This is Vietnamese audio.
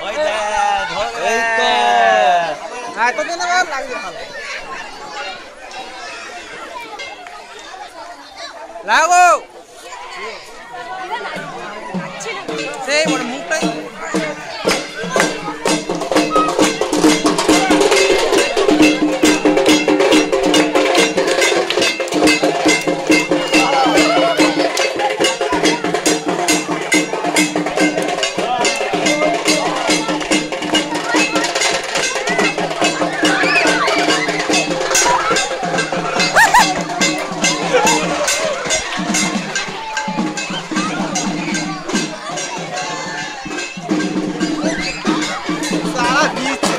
Thôi tè, thôi tè. Hai con nó ăn lăng gì hả? Lão cô. Xe một Sarabite.